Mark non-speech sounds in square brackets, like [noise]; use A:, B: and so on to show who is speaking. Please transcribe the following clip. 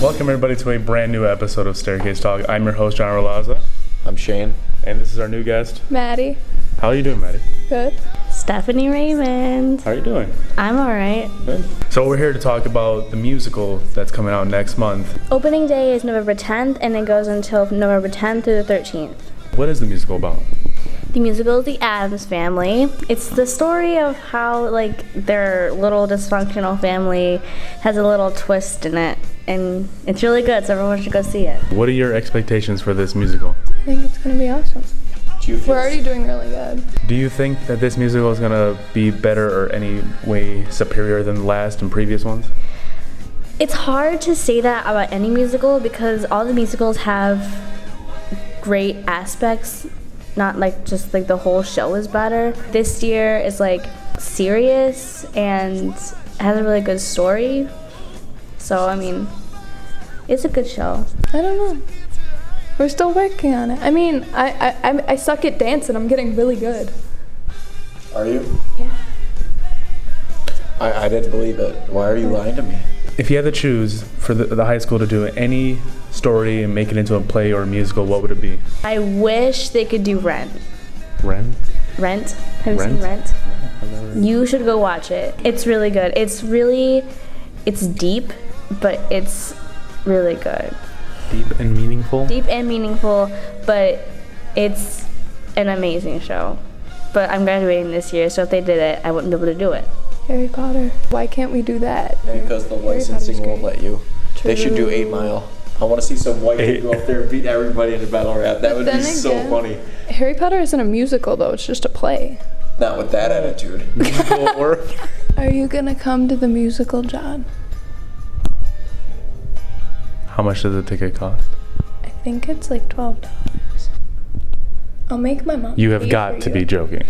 A: Welcome everybody to a brand new episode of Staircase Talk. I'm your host John Rolaza,
B: I'm Shane.
A: and this is our new guest.
C: Maddie.
A: How are you doing, Maddie?
C: Good.
D: Stephanie Raymond.
A: How are you doing?
D: I'm alright.
A: Good. So we're here to talk about the musical that's coming out next month.
D: Opening day is November 10th and it goes until November 10th through the 13th.
A: What is the musical about?
D: The musical is The Addams Family. It's the story of how like their little dysfunctional family has a little twist in it and it's really good so everyone should go see it.
A: What are your expectations for this musical?
C: I think it's gonna be awesome.
B: Do you
C: We're already doing really good.
A: Do you think that this musical is gonna be better or any way superior than the last and previous ones?
D: It's hard to say that about any musical because all the musicals have great aspects, not like just like the whole show is better. This year is like serious and has a really good story. So, I mean, it's a good show.
C: I don't know. We're still working on it. I mean, I I, I'm- I suck at dance and I'm getting really good.
B: Are you?
D: Yeah.
B: I, I didn't believe it. Why are you lying to me?
A: If you had to choose for the, the high school to do any story and make it into a play or a musical, what would it be?
D: I wish they could do Rent.
A: Ren?
D: Rent? Have you seen
A: Rent?
D: Rent? You should go watch it. It's really good. It's really, it's deep, but it's really good.
A: Deep and meaningful?
D: Deep and meaningful, but it's an amazing show. But I'm graduating this year, so if they did it, I wouldn't be able to do it.
C: Harry Potter. Why can't we do that?
B: Because the
C: Harry
B: licensing won't let you. They should do Eight Mile. I want to see some white
A: Eight-
B: kid go up there and beat everybody in a battle rap. That
C: But
B: would be
C: then
B: so
C: again-
B: funny.
C: Harry Potter isn't a musical though. It's just a play.
B: Not with that attitude.
A: Musical or [laughs]
C: Are you gonna come to the musical, John?
A: How much does the ticket cost?
C: I think it's like twelve dollars. I'll make my mom.
A: You have got to be joking.